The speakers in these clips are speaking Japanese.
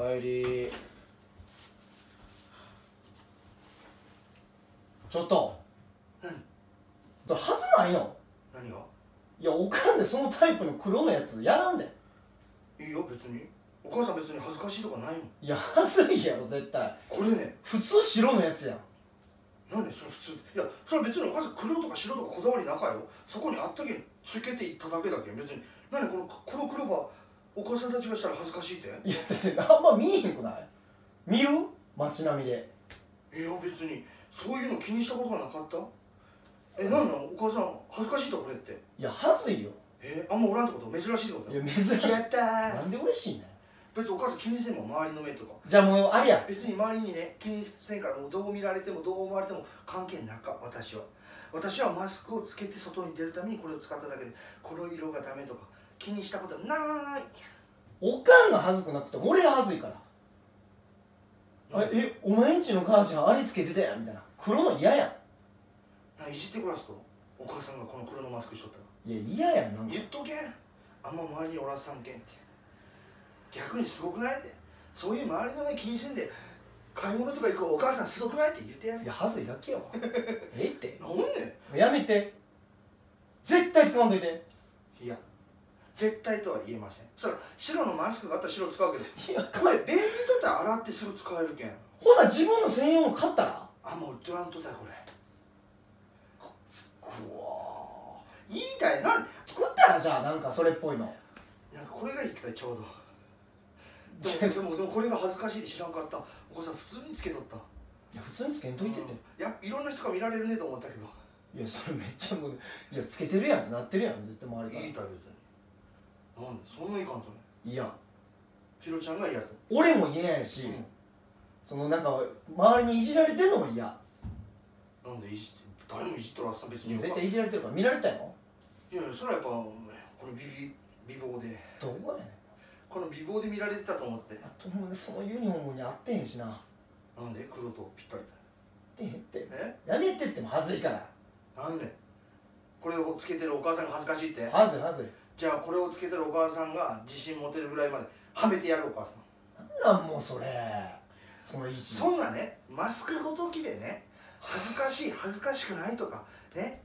帰り。ちょっと。何？はずないの。何が？いやおかんでそのタイプの黒のやつやらんで。いいよ別に。お母さん別に恥ずかしいとかないもん。いやはずいやろ絶対。これね。普通白のやつやん。なんでそれ普通。いやそれは別にお母さん黒とか白とかこだわりなかよ。そこにあったけんつけていっただけだけん。別に。何このこの黒ばお母さんたちがしたら恥ずかしいって？いやだってあんま見えへんくない？見る？街並みで。いや別にそういうの気にしたことがなかった？えなんなん？お母さん恥ずかしいとこれって？いやはずいよ。えあんまおらんってこと？珍しいってこと？いや珍しい。やったー。なんで嬉しいねん。別にお母さん気にせんもん周りの目とか。じゃあもうあれや。別に周りにね気にせんからもうどう見られてもどう思われても関係なか私は。私はマスクをつけて外に出るためにこれを使っただけでこの色がダメとか気にしたことはない。おかんがはずくなくても俺がはずいから。あえお前んちの母ちゃんあれつけてたやんみたいな。黒の嫌やないじってこらすと？お母さんがこの黒のマスクしとったら。んいや嫌やんなんか。言っとけ。んあんま周りにおらさんけんって。逆にすごくないって。そういう周りの目気にせんで買い物とか行くお母さんすごくないって言ってやる。いやはずいだけよ。ええって。なんで？やめて。絶対使わんといて。いや絶対とは言えません。そら白のマスクがあったら白使うけどいやこれ便利とって洗ってすぐ使えるけん。ほな自分の専用の買ったら？あもう売ってらんとだよこれ。うわ。いいだよな。ん作ったらじゃあなんかそれっぽいの。なんかこれがいいってちょうど。でもでもこれが恥ずかしいって知らんかった。お子さん普通につけとった。いや普通につけんといてって。うん。いやいろんな人が見られるねと思ったけど。いやそれめっちゃもうい。やつけてるやんってなってるやん絶対周りから。いいたよ別になんでそんないかんとねいやひろちゃんが嫌と、俺も嫌やし、うん。そのなんか周りにいじられてんのも嫌。なんでいじって誰もいじっとらさ別に。絶対いじられてるから見られたいのいやいやそれはやっぱこの美美美貌で。どこやねん。この美貌で見られてたと思って。あともうねそのユニフォームに合ってへんしな。合なんで？黒とぴったりってへんってやめてってもはずいから。なんで？これをつけてるお母さんが恥ずかしいって。はずいはずいじゃあこれをつけてるお母さんが自信持てるぐらいまではめてやるお母さん。なんなんもうそれ。その意地。そんなねマスクごときでね恥ずかしい恥ずかしくないとかね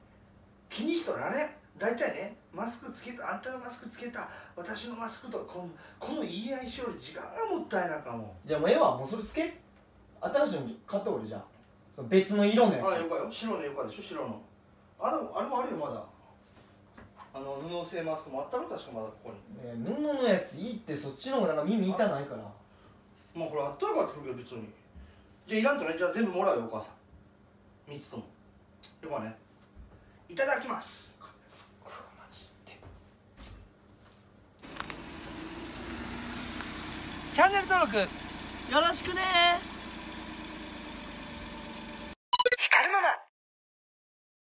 気にしとられん大体ねマスクつけたあんたのマスクつけた私のマスクとかこのこの言い合いしよる時間がもったいなかも。じゃあもうええわもうそれつけ。新しいの買って俺じゃあその別の色のやつ。あよかよ。白のよかでしょ白の。あでもあれもあるよまだあの布製マスクもあったろ確かまだここに。ね布のやついいってそっちの方がなんか耳痛ないから。まあこれあったらかってくるけど別に。じゃあいらんとね。じゃあ全部もらうよお母さん。3つとも。よかね。いただきます。チャンネル登録よろしくね